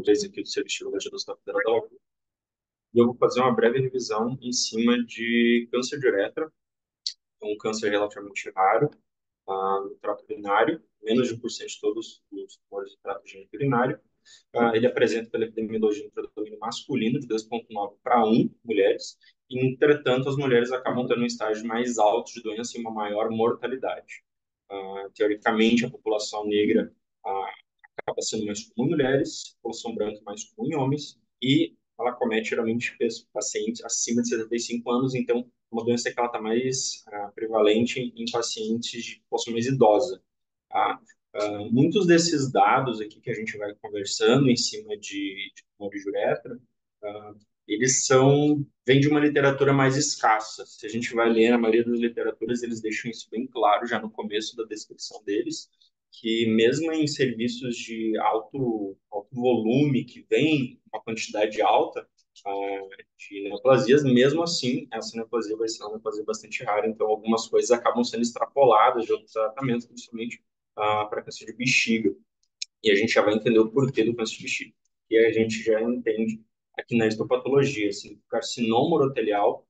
três aqui do Serviço de do Federal da UFRGS. E eu vou fazer uma breve revisão em cima de câncer de uretra, um câncer relativamente raro ah, no trato urinário, menos de 1% de todos os tumores do trato urinário. Ah, ele apresenta pela epidemiologia um predomínio masculino de 2,9 para 1 mulheres, e, entretanto, as mulheres acabam tendo um estágio mais alto de doença e uma maior mortalidade. Ah, teoricamente, a população negra ah, acaba sendo mais comum em mulheres, população branca mais comum em homens, e ela comete geralmente pacientes acima de 75 anos, então é uma doença que ela está mais uh, prevalente em, pacientes de população mais idosa. Tá? Uh, muitos desses dados aqui que a gente vai conversando em cima de, de tumor uretra, uh, eles são vêm de uma literatura mais escassa. Se a gente vai ler a maioria das literaturas, eles deixam isso bem claro já no começo da descrição deles que mesmo em serviços de alto, alto volume, que vem uma quantidade alta uh, de neoplasias, mesmo assim, essa neoplasia vai ser uma neoplasia bastante rara, então algumas coisas acabam sendo extrapoladas de outros tratamentos, principalmente uh, para câncer de bexiga. E a gente já vai entender o porquê do câncer de bexiga. E a gente já entende aqui na histopatologia, assim, carcinoma urotelial,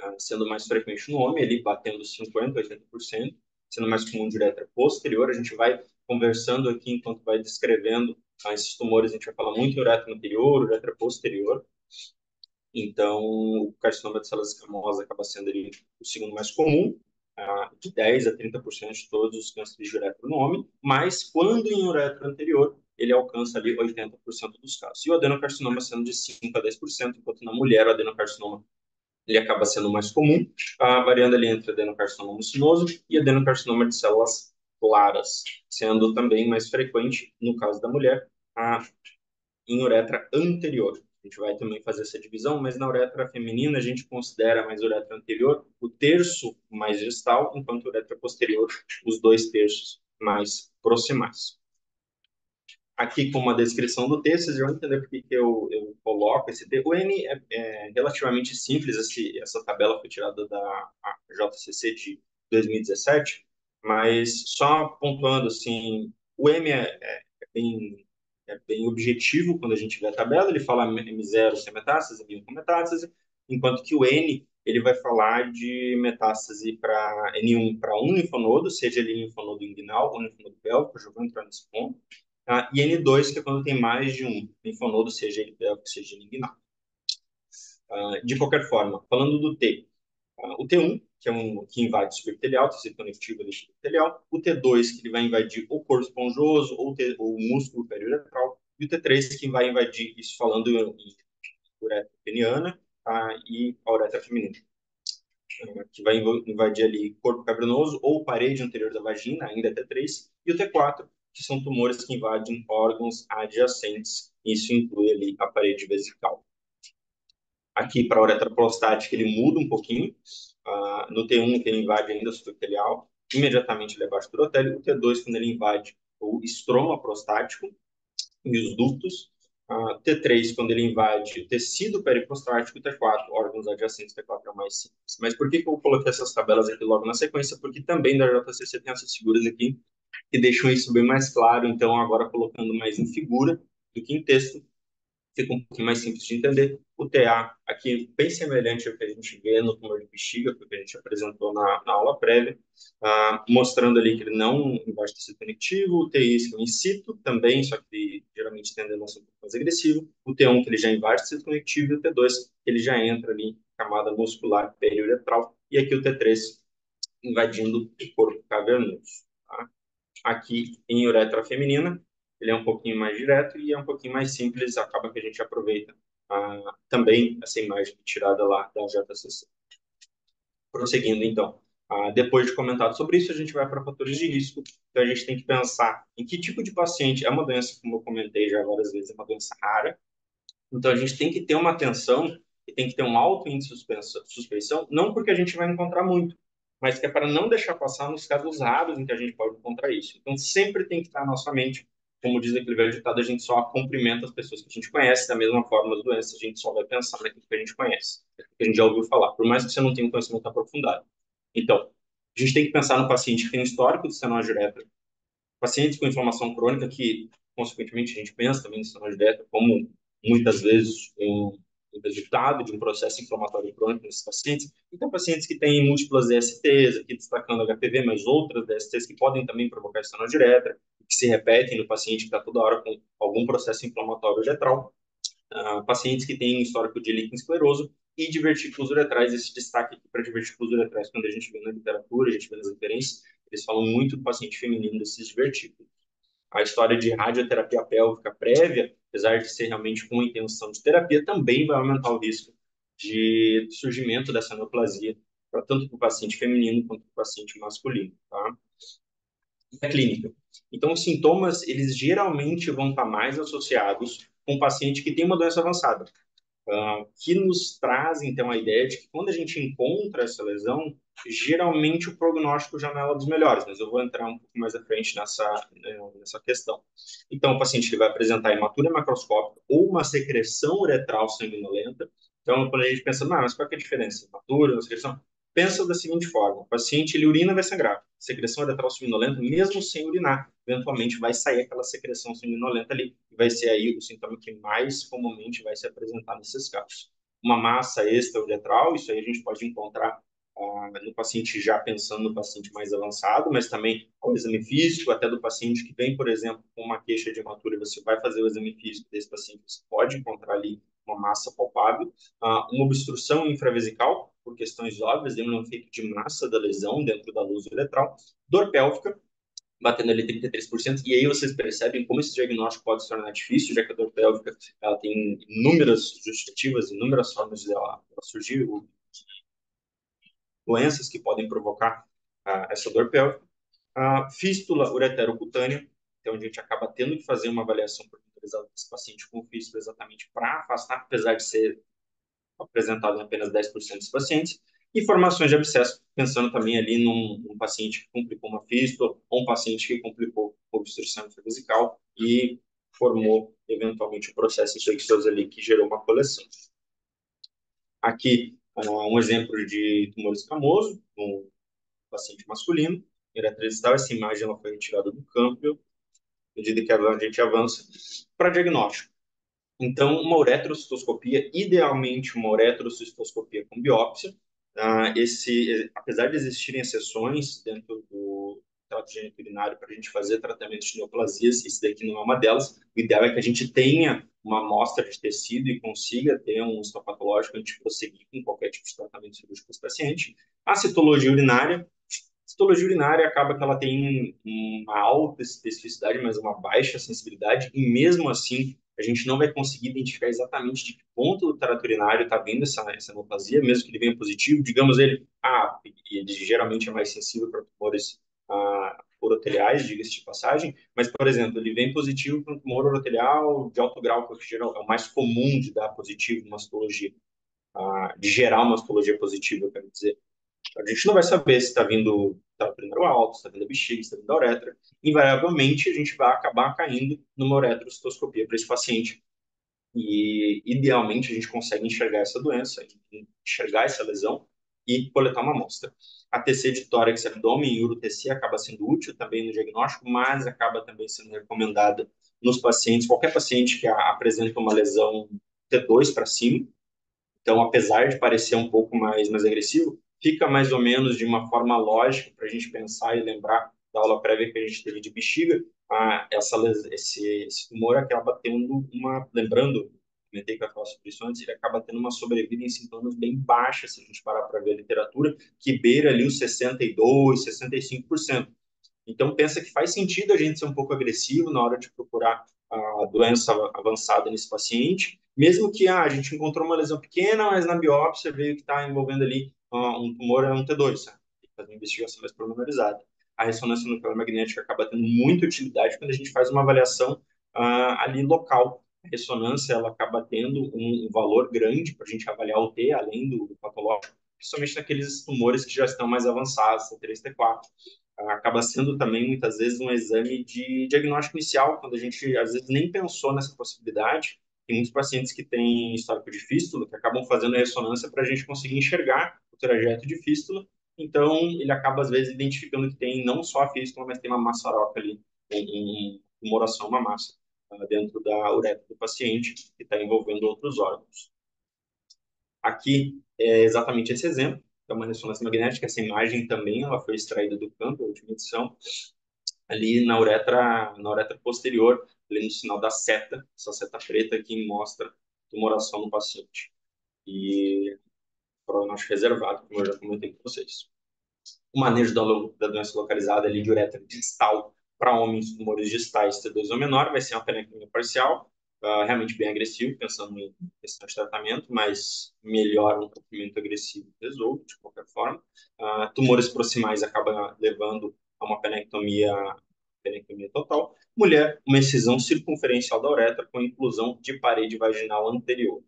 uh, sendo mais frequente no homem, ele batendo 50%, 80%, sendo mais comum de uretra posterior. A gente vai conversando aqui enquanto vai descrevendo ah, esses tumores, a gente vai falar muito uretra anterior, uretra posterior. Então, o carcinoma de células escamosas acaba sendo ali, o segundo mais comum, ah, de 10 a 30% de todos os cânceres de uretra no homem, mas quando em uretra anterior, ele alcança ali 80% dos casos. E o adenocarcinoma sendo de 5 a 10%, enquanto na mulher o adenocarcinoma ele acaba sendo mais comum, ah, variando ali entre adenocarcinoma mucinoso e adenocarcinoma de células claras, sendo também mais frequente, no caso da mulher, ah, em uretra anterior. A gente vai também fazer essa divisão, mas na uretra feminina a gente considera mais uretra anterior o terço mais distal, enquanto uretra posterior os dois terços mais proximais aqui com uma descrição do texto, vocês vão entender por que eu, eu coloco esse texto. O N é, é relativamente simples, esse, essa tabela foi tirada da JCC de 2017, mas só pontuando, assim, o M é, é, é, bem, é bem objetivo quando a gente vê a tabela, ele fala M0 sem metástase, M1 com metástase, enquanto que o N ele vai falar de metástase para N1 para um linfonodo, seja ele linfonodo inguinal ou linfonodo pélvico, já vou entrar nesse ponto, Tá? E N2, que é quando tem mais de um. Linfonodo, seja ele pélvico, seja inguinal. Uh, de qualquer forma, falando do T, uh, o T1, que é um que invade o subepitelial, tecido conectivo do subepitelial, o T2, que ele vai invadir o corpo esponjoso ou, o músculo periuretral, e o T3, que vai invadir, isso falando em, em uretra peniana uh, e a uretra feminina que vai invadir ali corpo cavernoso ou parede anterior da vagina, ainda T3, e o T4, que são tumores que invadem órgãos adjacentes. Isso inclui ali a parede vesical. Aqui, para a uretra prostática, ele muda um pouquinho. Uh, no T1, que ele invade ainda o subepitelial, imediatamente ele é abaixo do urotélio. O T2, quando ele invade o estroma prostático e os ductos. Uh, T3, quando ele invade o tecido periprostático. T4, órgãos adjacentes. T4 é mais simples. Mas por que, que eu coloquei essas tabelas aqui logo na sequência? Porque também da JCC tem essas figuras aqui que deixam isso bem mais claro. Então, agora colocando mais em figura do que em texto, fica um pouquinho mais simples de entender. O TA, aqui, bem semelhante ao que a gente vê no tumor de bexiga, que a gente apresentou na, na aula prévia, ah, mostrando ali que ele não invade tecido conectivo, o TI, que é in situ, também, só que geralmente tem a denúncia um pouco mais agressivo, o T1, que ele já invade tecido conectivo, e o T2, que ele já entra ali em camada muscular periuretral, e aqui o T3, invadindo o corpo cavernoso aqui em uretra feminina, ele é um pouquinho mais direto e é um pouquinho mais simples, acaba que a gente aproveita ah, também essa imagem tirada lá da JCC. Prosseguindo, então. Ah, depois de comentado sobre isso, a gente vai para fatores de risco. Então, a gente tem que pensar em que tipo de paciente é uma doença, como eu comentei já várias vezes, é uma doença rara. Então, a gente tem que ter uma atenção e tem que ter um alto índice de suspeição, não porque a gente vai encontrar muito, mas que é para não deixar passar nos casos raros em que a gente pode encontrar isso. Então, sempre tem que estar na nossa mente, como diz aquele velho ditado, a gente só cumprimenta as pessoas que a gente conhece, da mesma forma as doenças, a gente só vai pensar naquilo que a gente conhece, que a gente já ouviu falar, por mais que você não tenha um conhecimento aprofundado. Então, a gente tem que pensar no paciente que tem histórico de estenose uretra, pacientes com inflamação crônica que consequentemente, a gente pensa também no sinal direta como, muitas vezes, um resultado de um processo inflamatório crônico nesses pacientes. Então, pacientes que têm múltiplas DSTs, aqui destacando HPV, mas outras DSTs que podem também provocar estanose direta, que se repetem no paciente que está toda hora com algum processo inflamatório uretral. Uh, pacientes que têm histórico de líquido escleroso e divertículos uretrais. Esse destaque aqui para divertículos uretrais, quando a gente vê na literatura, a gente vê nas referências, eles falam muito do paciente feminino desses divertículos. A história de radioterapia pélvica prévia, apesar de ser realmente com intenção de terapia, também vai aumentar o risco de surgimento dessa neoplasia, tanto para o paciente feminino quanto para o paciente masculino. Tá? E a clínica. Então, os sintomas, eles geralmente vão estar mais associados com o paciente que tem uma doença avançada, uh, que nos traz, então, a ideia de que quando a gente encontra essa lesão, geralmente o prognóstico já não é dos melhores, mas eu vou entrar um pouco mais à frente nessa, né, nessa questão. Então, o paciente ele vai apresentar hematura macroscópica ou uma secreção uretral sanguinolenta. Então, quando a gente pensa, ah, mas qual é a diferença? Hematura, secreção? Pensa da seguinte forma: o paciente ele urina vai sangrar, secreção uretral sanguinolenta, mesmo sem urinar, eventualmente vai sair aquela secreção sanguinolenta ali, e vai ser aí o sintoma que mais comumente vai se apresentar nesses casos. Uma massa extra-uretral, isso aí a gente pode encontrar ah, no paciente já pensando no paciente mais avançado, mas também o exame físico, até do paciente que vem, por exemplo, com uma queixa de hematura, você vai fazer o exame físico desse paciente, você pode encontrar ali uma massa palpável, ah, uma obstrução infravesical, por questões óbvias, de um efeito de massa da lesão dentro da luz uretral, dor pélvica, batendo ali 33%, e aí vocês percebem como esse diagnóstico pode se tornar difícil, já que a dor pélvica ela tem inúmeras justificativas, inúmeras formas de ela, ela surgir, doenças que podem provocar essa dor pélvica. A fístula ureterocutânea, então a gente acaba tendo que fazer uma avaliação pormenorizada desse paciente com fístula exatamente para afastar, apesar de ser apresentado em apenas 10% dos pacientes, e formações de abscesso, pensando também ali num, num, paciente que complicou uma fístula ou um paciente que complicou obstrução vesical e formou eventualmente um processo infeccioso ali que gerou uma coleção. Aqui um exemplo de tumor escamoso, um paciente masculino, eretrostal, essa imagem ela foi retirada do campo, à medida que a gente avança, para diagnóstico. Então, uma uretrocistoscopia, idealmente uma uretrocistoscopia com biópsia. Uh, esse, apesar de existirem exceções dentro do trato geniturinário para a gente fazer tratamento de neoplasias, esse daqui não é uma delas. O ideal é que a gente tenha uma amostra de tecido e consiga ter um histopatológico antes de prosseguir com qualquer tipo de tratamento cirúrgico esse paciente. A citologia urinária, citologia urinária acaba que ela tem uma alta especificidade, mas uma baixa sensibilidade, e mesmo assim a gente não vai conseguir identificar exatamente de que ponto do trato urinário está vindo essa, essa neoplasia, mesmo que ele venha positivo, digamos ele, ah, ele geralmente é mais sensível para tumores ah, uroteliais, diga-se de passagem, mas, por exemplo, ele vem positivo para um tumor urotelial de alto grau, que é o mais comum de dar positivo uma citologia, ah, de gerar uma citologia positiva, quero dizer. A gente não vai saber se está vindo está primeiro alto, se está vindo bexiga, se está vindo uretra. Invariavelmente, a gente vai acabar caindo numa uretrocitoscopia para esse paciente. E, idealmente, a gente consegue enxergar essa doença, enxergar essa lesão e coletar uma amostra. A TC de tórax, abdômen e uro-TC acaba sendo útil também no diagnóstico, mas acaba também sendo recomendada nos pacientes, qualquer paciente que apresenta uma lesão T2 para cima. Então, apesar de parecer um pouco mais, mais agressivo, fica mais ou menos de uma forma lógica para a gente pensar e lembrar da aula prévia que a gente teve de bexiga, ah, essa, esse, esse tumor acaba tendo uma, lembrando, comentei com a falar sobre isso antes, ele acaba tendo uma sobrevida em sintomas bem baixa, se a gente parar para ver a literatura, que beira ali os 62%, 65%. Então, pensa que faz sentido a gente ser um pouco agressivo na hora de procurar a doença avançada nesse paciente, mesmo que ah, a gente encontrou uma lesão pequena, mas na biópsia veio que está envolvendo ali um tumor, é um T2, sabe? tem que fazer uma investigação mais pormenorizada. A ressonância nuclear magnética acaba tendo muita utilidade quando a gente faz uma avaliação uh, ali local a ressonância ela acaba tendo um, um valor grande para a gente avaliar o T, além do, do, patológico, principalmente naqueles tumores que já estão mais avançados, T3, T4. Acaba sendo também, muitas vezes, um exame de diagnóstico inicial, quando a gente, às vezes, nem pensou nessa possibilidade. Tem muitos pacientes que têm histórico de fístula, que acabam fazendo ressonância para a gente conseguir enxergar o trajeto de fístula. Então, ele acaba, às vezes, identificando que tem não só a fístula, mas tem uma maçaroca ali, uma tumoração, uma massa uh, dentro da uretra do paciente, que está envolvendo outros órgãos. Aqui é exatamente esse exemplo, é uma ressonância magnética, essa imagem também ela foi extraída do campo, a última edição, ali na uretra, na uretra posterior, ali no sinal da seta, essa seta preta que mostra tumoração no paciente. E prognóstico reservado, como eu já comentei com vocês. O manejo da, da doença localizada ali de uretra distal para homens tumores distais T2 ou menor vai ser uma penectomia parcial, uh, realmente bem agressivo, pensando em questão de tratamento, mas melhor um tratamento agressivo resolve, de qualquer forma. Uh, tumores proximais acaba levando a uma penectomia, penectomia total. Mulher, uma excisão circunferencial da uretra com inclusão de parede vaginal anterior.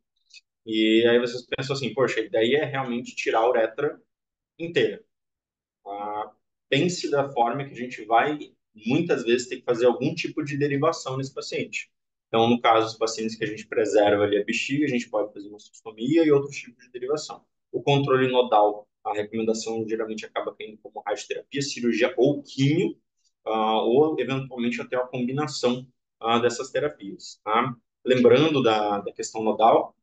E aí vocês pensam assim, poxa, a ideia é realmente tirar a uretra inteira. Ah, pense da forma que a gente vai, muitas vezes, ter que fazer algum tipo de derivação nesse paciente. Então, no caso dos pacientes que a gente preserva ali a bexiga, a gente pode fazer uma cistostomia e outros tipos de derivação. O controle nodal, a recomendação geralmente acaba caindo como radioterapia, cirurgia ou químio, uh, ou eventualmente até a combinação uh, dessas terapias. Tá? Lembrando da, da questão nodal,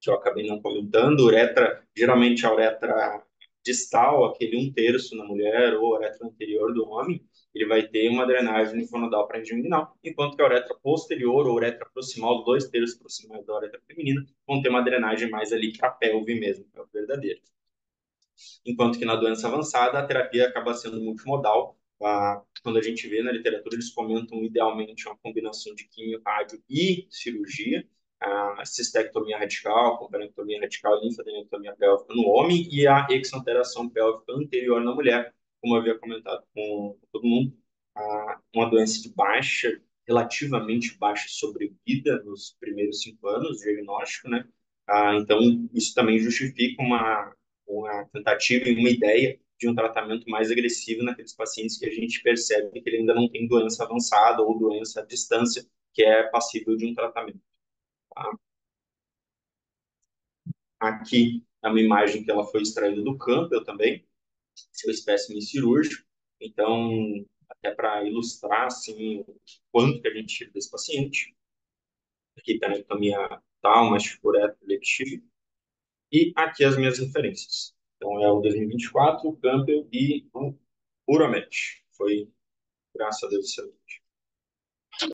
que eu acabei não comentando, uretra, geralmente a uretra distal, aquele um terço na mulher, ou a uretra anterior do homem, ele vai ter uma drenagem linfonodal para a inguinal, enquanto que a uretra posterior ou uretra proximal, dois terços proximais da uretra feminina, vão ter uma drenagem mais ali para a pelve mesmo, é o verdadeiro. Enquanto que na doença avançada, a terapia acaba sendo multimodal, quando a gente vê na literatura, eles comentam idealmente uma combinação de quimio, rádio e cirurgia, a cistectomia radical, componectomia radical, linfadenectomia pélvica no homem e a exanteração pélvica anterior na mulher, como eu havia comentado com todo mundo, uma doença de baixa, relativamente baixa sobrevida nos primeiros cinco anos de diagnóstico, né? Ah, então, isso também justifica uma, uma tentativa e uma ideia de um tratamento mais agressivo naqueles pacientes que a gente percebe que ele ainda não tem doença avançada ou doença à distância que é passível de um tratamento. Aqui é uma imagem que ela foi extraída do Campbell também, seu espécime cirúrgico. Então, até para ilustrar assim, o quanto que a gente tira desse paciente. Aqui penectomia tal, masticureta, lectivo. E aqui as minhas referências. Então, é o 2024, o Campbell e o Uramet. Foi, graças a Deus, excelente.